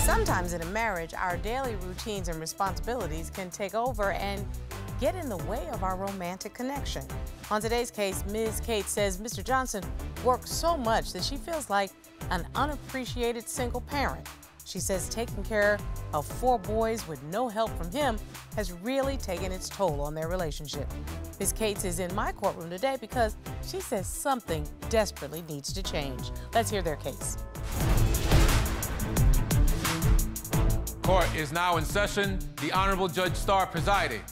Sometimes in a marriage, our daily routines and responsibilities can take over and get in the way of our romantic connection. On today's case, Ms. Cates says Mr. Johnson works so much that she feels like an unappreciated single parent. She says taking care of four boys with no help from him has really taken its toll on their relationship. Ms. Cates is in my courtroom today because she says something desperately needs to change. Let's hear their case. Court is now in session. The Honorable Judge Star presiding.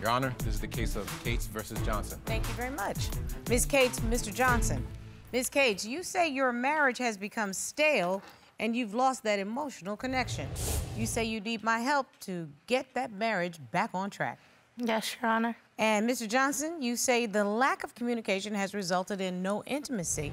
Your Honor, this is the case of Cates versus Johnson. Thank you very much. Ms. Cates, Mr. Johnson. Ms. Cates, you say your marriage has become stale and you've lost that emotional connection. You say you need my help to get that marriage back on track. Yes, Your Honor. And Mr. Johnson, you say the lack of communication has resulted in no intimacy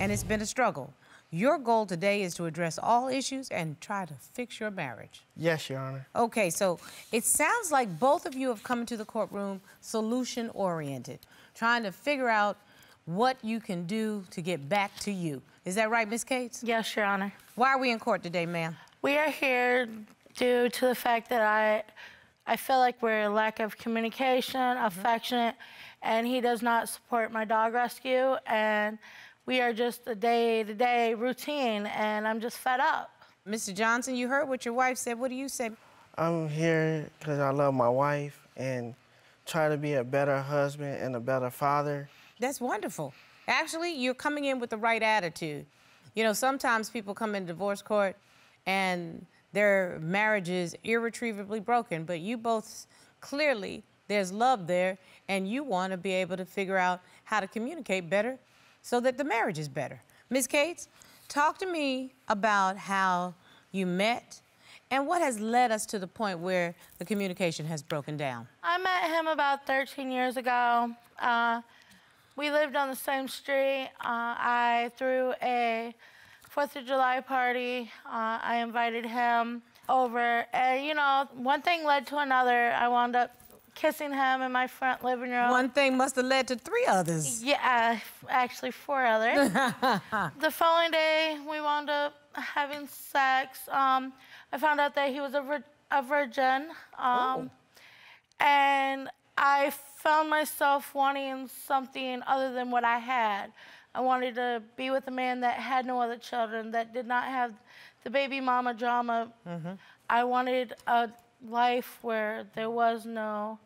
and it's been a struggle. Your goal today is to address all issues and try to fix your marriage. Yes, Your Honor. Okay, so it sounds like both of you have come into the courtroom solution oriented, trying to figure out what you can do to get back to you. Is that right, Ms. Cates? Yes, Your Honor. Why are we in court today, ma'am? We are here due to the fact that I, I feel like we're a lack of communication, Mm-hmm. affectionate, and he does not support my dog rescue, and we are just a day-to-day routine, and I'm just fed up. Mr. Johnson, you heard what your wife said. What do you say? I'm here because I love my wife and try to be a better husband and a better father. That's wonderful. Actually, you're coming in with the right attitude. You know, sometimes people come in divorce court and their marriage is irretrievably broken, but you both clearly there's love there and you want to be able to figure out how to communicate better so that the marriage is better. Ms. Cates, talk to me about how you met and what has led us to the point where the communication has broken down. I met him about 13 years ago. Uh, we lived on the same street. Uh, I threw a Fourth of July party. Uh, I invited him over, and you know, one thing led to another. I wound up kissing him in my front living room. One thing must have led to three others. Yeah, actually four others. the following day, we wound up having sex. Um, I found out that he was a, vir- a virgin. Um, And I found myself wanting something other than what I had. I wanted to be with a man that had no other children, that did not have the baby mama drama. I wanted a life where there was no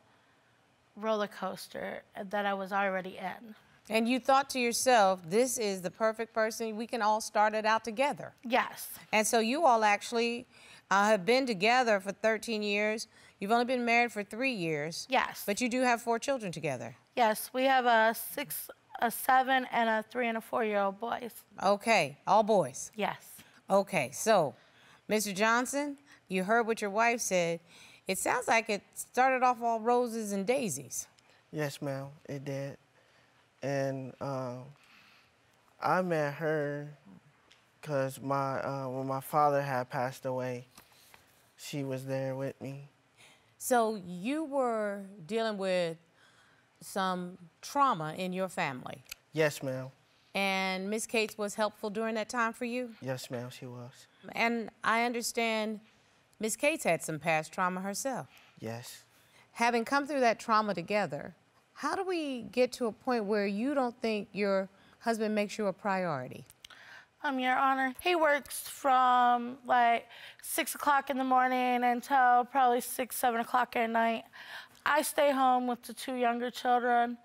roller coaster that I was already in. And you thought to yourself, this is the perfect person. We can all start it out together. Yes. And so you all actually uh, have been together for 13 years. You've only been married for three years. Yes. But you do have four children together. Yes, we have a six, a seven, and a three and a four-year-old boys. Okay, all boys. Yes. Okay, so, Mr. Johnson, you heard what your wife said. It sounds like it started off all roses and daisies. Yes, ma'am, it did. And um, I met her because my uh, when my father had passed away, she was there with me. So you were dealing with some trauma in your family, Yes, ma'am. and Miss Cates was helpful during that time for you. Yes, ma'am, she was. And I understand Miss Cates had some past trauma herself. Yes. Having come through that trauma together, how do we get to a point where you don't think your husband makes you a priority? Um, Your Honor, he works from like six o'clock in the morning until probably six, seven o'clock at night. I stay home with the two younger children.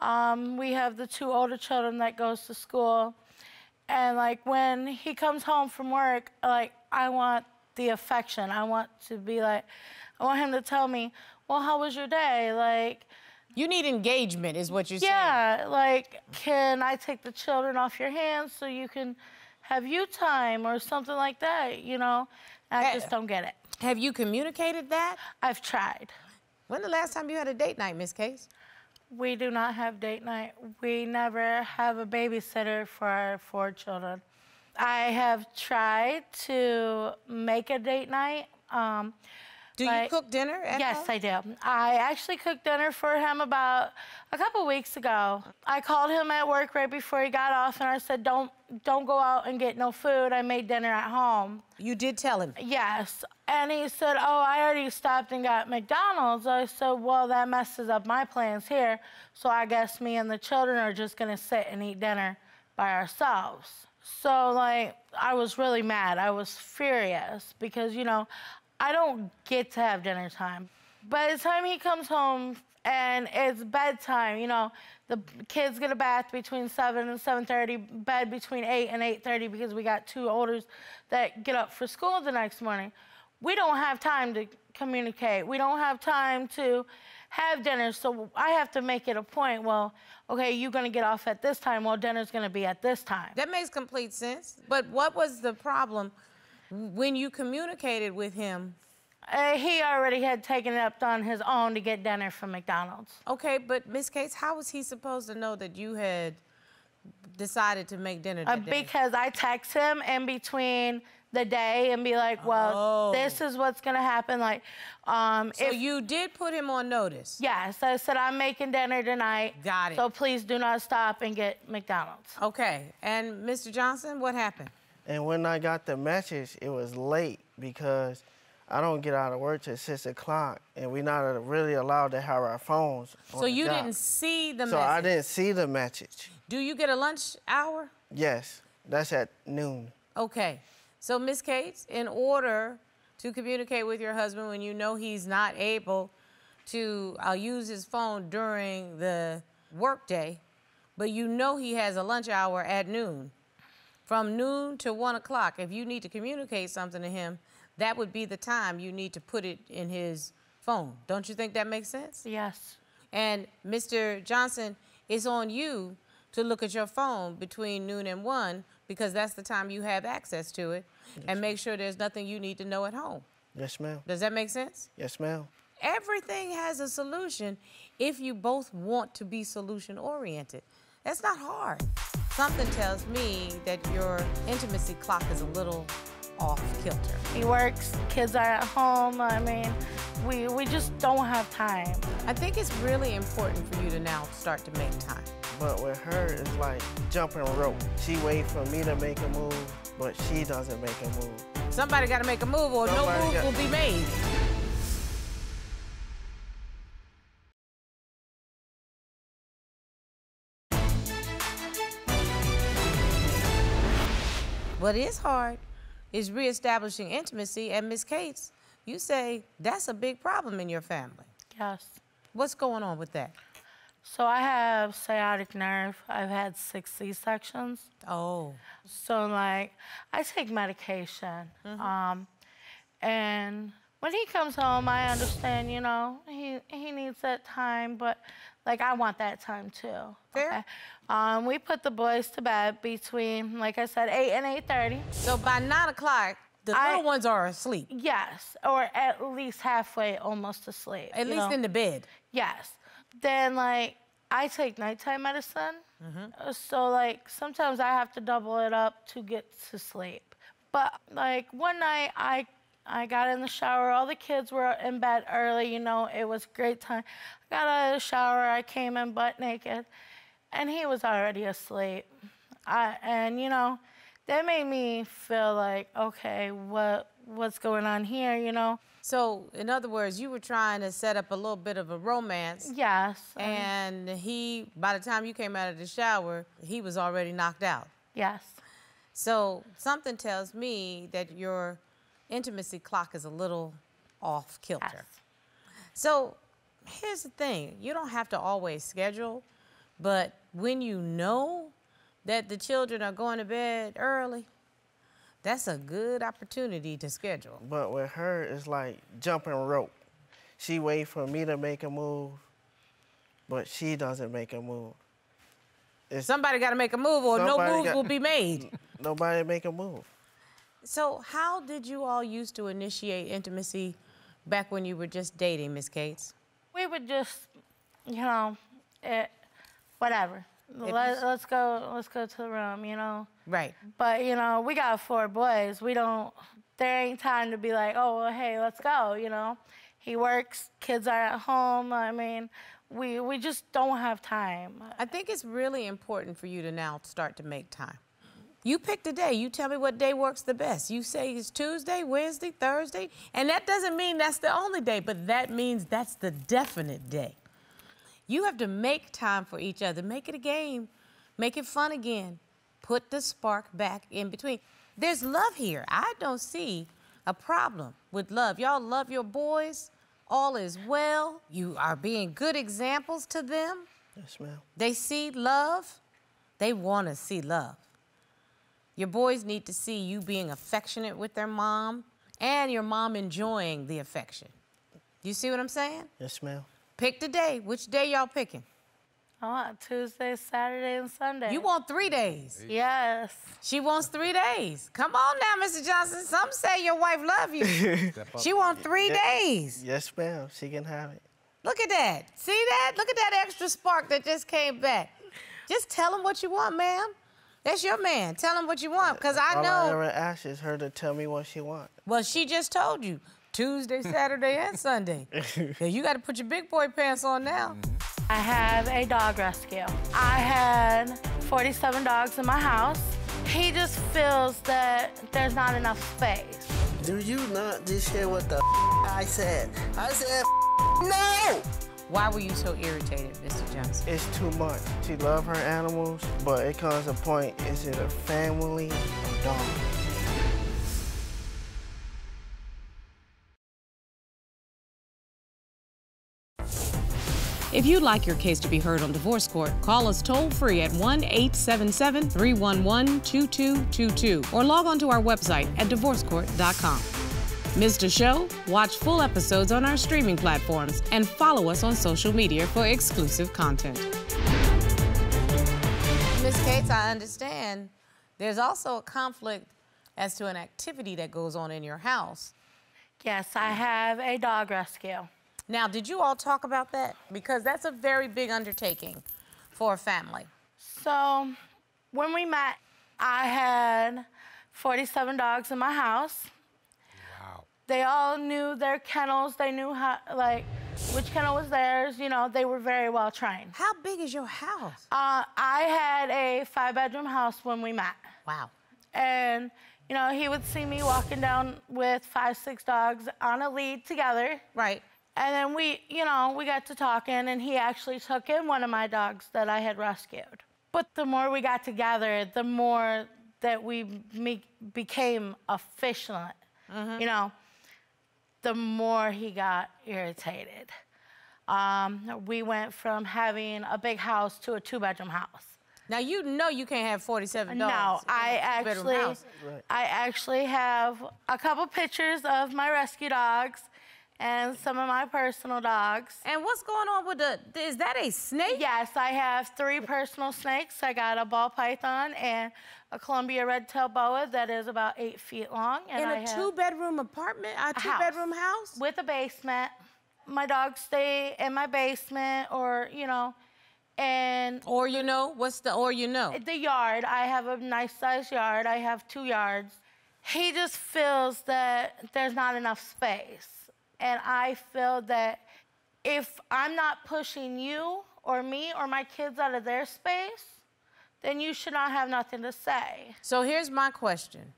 Um, we have the two older children that goes to school. And like when he comes home from work, like I want the affection. I want to be like, I want him to tell me, well, how was your day? Like, You need engagement, is what you're saying. yeah, like, can I take the children off your hands so you can have you time or something like that, you know? I Eh. just don't get it. Have you communicated that? I've tried. When the last time you had a date night, Miss Cates? We do not have date night. We never have a babysitter for our four children. I have tried to make a date night. Um, Do you cook dinner at yes, home? I do. I actually cooked dinner for him about a couple weeks ago. I called him at work right before he got off, and I said, "Don't don't go out and get no food. I made dinner at home." You did tell him. Yes. And he said, Oh, I already stopped and got McDonald's. I said, Well, that messes up my plans here. So I guess me and the children are just going to sit and eat dinner by ourselves. So, like, I was really mad. I was furious because, you know, I don't get to have dinner time. By the time he comes home and it's bedtime, you know, the kids get a bath between 7 and 7.30, bed between 8 and 8.30 because we got two olders that get up for school the next morning. We don't have time to communicate. We don't have time to have dinner. So I have to make it a point. Well, okay, you're going to get off at this time. Well, dinner's going to be at this time. That makes complete sense. But what was the problem when you communicated with him? Uh, he already had taken it up on his own to get dinner from McDonald's. Okay, but Miss Cates, how was he supposed to know that you had decided to make dinner Uh, that day? because I text him in between the day and be like, well, Oh. this is what's going to happen. Like, um, so if you did put him on notice. Yes, I said I'm making dinner tonight. Got it. So please do not stop and get McDonald's. Okay, and Mr. Johnson, what happened? And when I got the message, it was late because I don't get out of work till six o'clock, and we're not really allowed to have our phones. So you job. didn't see the So message. I didn't see the message. Do you get a lunch hour? Yes, that's at noon. Okay. So, Miss Cates, in order to communicate with your husband when you know he's not able to uh, use his phone during the workday, but you know he has a lunch hour at noon, from noon to one o'clock, if you need to communicate something to him, that would be the time you need to put it in his phone. Don't you think that makes sense? Yes. And Mr. Johnson, it's on you to look at your phone between noon and one because that's the time you have access to it and make sure there's nothing you need to know at home. Yes, ma'am. Does that make sense? Yes, ma'am. Everything has a solution if you both want to be solution oriented. That's not hard. Something tells me that your intimacy clock is a little off kilter. He works, kids are at home. I mean, we, we just don't have time. I think it's really important for you to now start to make time. But with her, it's like jumping rope. She waits for me to make a move, but she doesn't make a move. Somebody got to make a move or no Somebody move got- will be made. What is hard is reestablishing intimacy. And Miss Cates, you say that's a big problem in your family. Yes. What's going on with that? So I have sciatic nerve. I've had six C-sections. Oh, So like, I take medication. Um, and when he comes home, I understand, you know, he he needs that time, but like I want that time too. Fair. Um, we put the boys to bed between, like I said, eight and eight thirty. so by nine o'clock, the I- little ones are asleep, Yes, or at least halfway, almost asleep. at least know? in the bed. Yes. Then like I take nighttime medicine. Uh, So like sometimes I have to double it up to get to sleep. But like one night I I got in the shower. All the kids were in bed early, you know, it was great time. I got out of the shower, I came in butt naked, and he was already asleep. I, and you know, that made me feel like, okay, what what's going on here, you know? So, in other words, you were trying to set up a little bit of a romance, Yes. and he, by the time you came out of the shower, he was already knocked out. yes. So, something tells me that your intimacy clock is a little off kilter. Yes. So, here's the thing you don't have to always schedule, but when you know that the children are going to bed early, that's a good opportunity to schedule. But with her, it's like jumping rope. She wait for me to make a move, but she doesn't make a move. It's Somebody got to make a move, or no Somebody moves got- will be made. nobody make a move. So, how did you all used to initiate intimacy back when you were just dating, Miss Cates? we would just, you know, it, whatever. Let, let's go. Let's go to the room. You know. Right. But you know, we got four boys. We don't there ain't time to be like, oh, well, hey, let's go, you know? He works, kids are at home. I mean, we, we just don't have time. I think it's really important for you to now start to make time. You pick the day. You tell me what day works the best. You say it's Tuesday, Wednesday, Thursday. And that doesn't mean that's the only day, but that means that's the definite day. You have to make time for each other. Make it a game. Make it fun again. Put the spark back in between. There's love here. I don't see a problem with love. Y'all love your boys. All is well. You are being good examples to them. Yes, ma'am. They see love. They want to see love. Your boys need to see you being affectionate with their mom and your mom enjoying the affection. You see what I'm saying? Yes, ma'am. Pick the day. Which day y'all picking? I want Tuesday, Saturday, and Sunday. You want three days. Yes. She wants three days. Come on now, Mr. Johnson. Some say your wife love you. she want three days. Yes, ma'am. She can have it. Look at that. See that? Look at that extra spark that just came back. Just tell him what you want, ma'am. That's your man. Tell him what you want, because I All I know. ever ask is her to tell me what she wants. Well, she just told you Tuesday, Saturday, and Sunday. yeah, you got to put your big boy pants on now. Mm-hmm. I have a dog rescue. I had 47 dogs in my house. He just feels that there's not enough space. Do you not just hear what the I said? I said no! Why were you so irritated, Mr. Johnson? It's too much. She love her animals, but it comes a point, is it a family or dog? If you'd like your case to be heard on divorce court, call us toll free at 1 877 311 2222 or log on to our website at divorcecourt.com. Missed a show? Watch full episodes on our streaming platforms and follow us on social media for exclusive content. Miss Cates, I understand there's also a conflict as to an activity that goes on in your house. Yes, I have a dog rescue. Now, did you all talk about that? Because that's a very big undertaking for a family. So, when we met, I had 47 dogs in my house. They all knew their kennels. They knew how, like, which kennel was theirs. You know, they were very well trained. How big is your house? Uh, I had a five bedroom house when we met. Wow. And, you know, he would see me walking down with five, six dogs on a lead together. Right. And then we, you know, we got to talking, and he actually took in one of my dogs that I had rescued. But the more we got together, the more that we me- became affectionate, you know, the more he got irritated. Um, we went from having a big house to a two bedroom house. Now you know you can't have 47 No, dogs. in a I two-bedroom actually, house. Right. I actually have a couple pictures of my rescue dogs and some of my personal dogs. And what's going on with the? Is that a snake? Yes, I have three personal snakes. I got a ball python and a Columbia red-tailed boa that is about eight feet long. And In a two-bedroom apartment, a house. two-bedroom house. with a basement. My dogs stay in my basement, or you know, and Or you know, what's the? Or you know? the yard. I have a nice sized yard. I have two yards. He just feels that there's not enough space. And I feel that if I'm not pushing you or me or my kids out of their space, then you should not have nothing to say. So here's my question.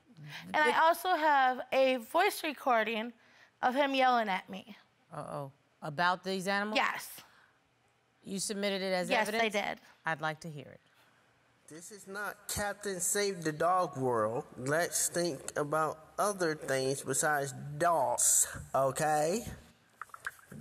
And I also have a voice recording of him yelling at me. Uh oh. About these animals? Yes. You submitted it as Yes, I did. I'd like to hear it. This is not Captain Save the Dog World. Let's think about other things besides dogs, okay?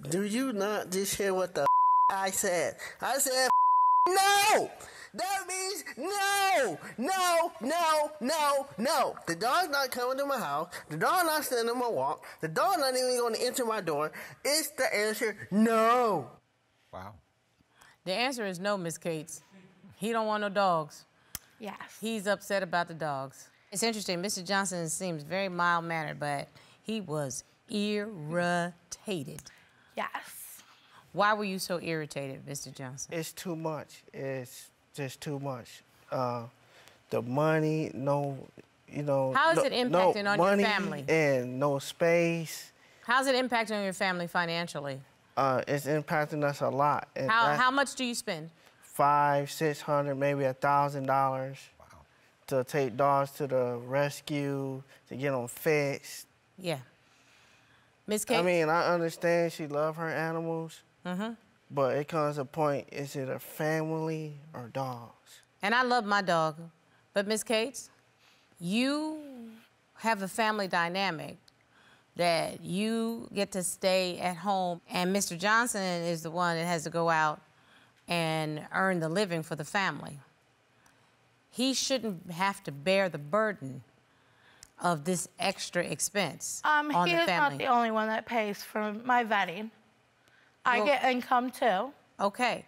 Do you not just hear what the I said? I said no! That means no! No, no, no, no. The dog's not coming to my house. The dog's not standing on my walk. The dog's not even going to enter my door. It's the answer no. Wow. The answer is no, Miss Cates. He don't want no dogs. Yes. He's upset about the dogs. It's interesting. Mr. Johnson seems very mild mannered, but he was irritated. Yes. Why were you so irritated, Mr. Johnson? It's too much. It's just too much. Uh, the money, no, you know. How is no, it no impacting on your money family? And no space. How's it impacting on your family financially? Uh, it's impacting us a lot. And How, that- how much do you spend? Five, six hundred, maybe a thousand dollars to take dogs to the rescue, to get them fixed. Yeah. Miss Cates? I mean, I understand she love her animals, Mm-hmm. but it comes a point, is it a family or dogs? And I love my dog. But Miss Cates, you have a family dynamic that you get to stay at home, and Mr. Johnson is the one that has to go out and earn the living for the family. He shouldn't have to bear the burden of this extra expense Um, on he is not the only one that pays for my vetting. I Well- get income too. Okay.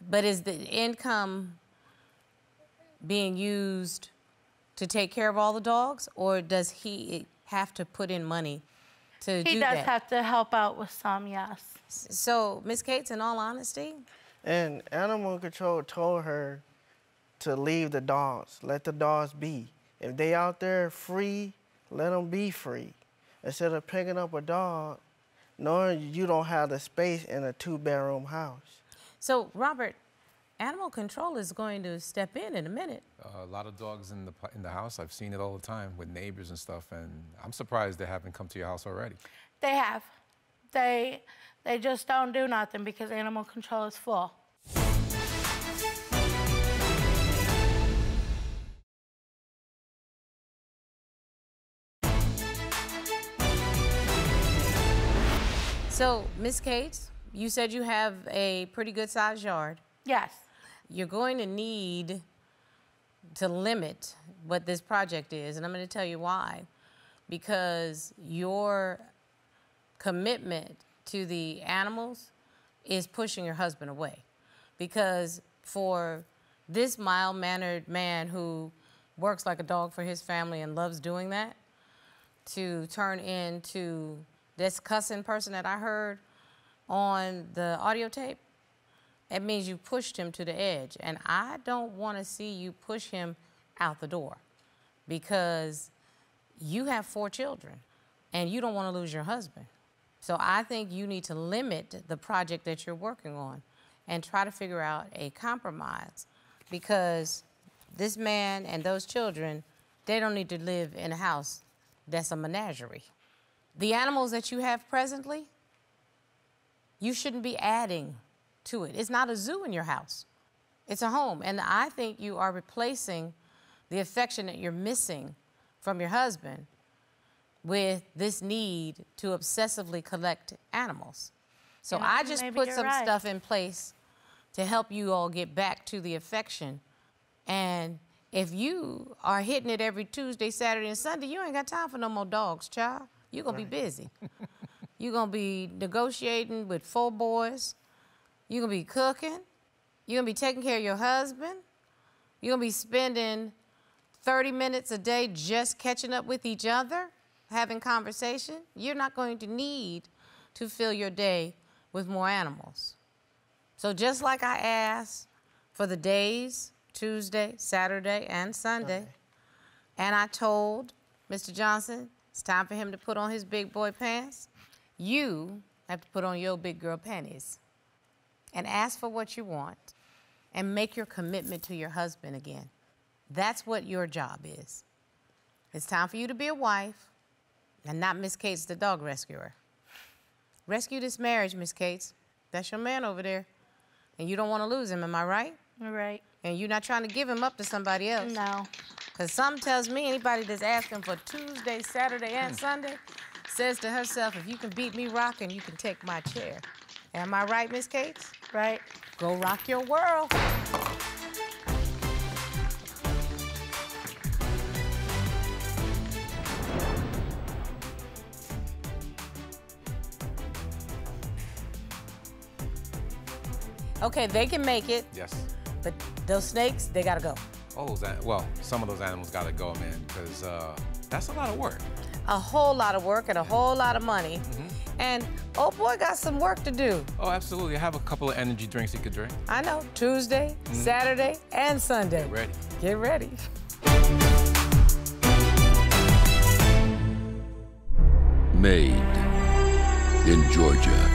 But is the income being used to take care of all the dogs, or does he have to put in money to He do does have to help out with some, yes. so, Miss Cates, in all honesty, And animal control told her to leave the dogs, let the dogs be. If they out there free, let them be free. Instead of picking up a dog, knowing you don't have the space in a two-bedroom house. so Robert, animal control is going to step in in a minute. Uh, a lot of dogs in the in the house. I've seen it all the time with neighbors and stuff, and I'm surprised they haven't come to your house already. They have. They they just don't do nothing because animal control is full. So, Miss Cates, you said you have a pretty good sized yard. Yes. you're going to need to limit what this project is. And I'm going to tell you why. Because your commitment to the animals is pushing your husband away. Because for this mild mannered man who works like a dog for his family and loves doing that, to turn into this cussing person that I heard on the audio tape, it means you pushed him to the edge. And I don't want to see you push him out the door because you have four children and you don't want to lose your husband. So I think you need to limit the project that you're working on and try to figure out a compromise because this man and those children, they don't need to live in a house that's a menagerie. The animals that you have presently, you shouldn't be adding to it. It's not a zoo in your house, it's a home. And I think you are replacing the affection that you're missing from your husband with this need to obsessively collect animals. So Yeah, I just put some right. stuff in place to help you all get back to the affection. And if you are hitting it every Tuesday, Saturday, and Sunday, you ain't got time for no more dogs, child. You're gonna be busy. You're gonna be negotiating with four boys. You're gonna be cooking. You're gonna be taking care of your husband. You're gonna be spending 30 minutes a day just catching up with each other, having conversation. You're not going to need to fill your day with more animals. So just like I asked for the days, Tuesday, Saturday, and Sunday, and I told Mr. Johnson it's time for him to put on his big boy pants, you have to put on your big girl panties and ask for what you want and make your commitment to your husband again. That's what your job is. It's time for you to be a wife and not Miss Cates, the dog rescuer. Rescue this marriage, Miss Cates. That's your man over there. And you don't want to lose him, am I right? You're right. And you're not trying to give him up to somebody else. No. Because something tells me anybody that's asking for Tuesday, Saturday, and hmm. Sunday says to herself, if you can beat me rocking, you can take my chair. Am I right, Miss Cates? Right. Go rock your world. Okay, they can make it. Yes. But those snakes, they gotta go. All those, well, some of those animals gotta go, man, because uh, that's a lot of work. A whole lot of work and a whole lot of money. Mm -hmm. And oh boy, got some work to do. Oh, absolutely. I have a couple of energy drinks you could drink. I know. Tuesday, mm -hmm. Saturday, and Sunday. Get ready. Get ready. Made in Georgia.